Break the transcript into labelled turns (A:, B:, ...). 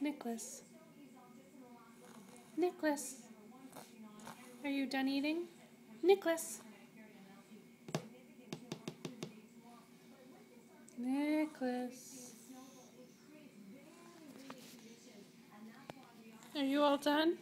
A: Nicholas. Nicholas. Are you done eating? Nicholas. Nicholas. Are you all done?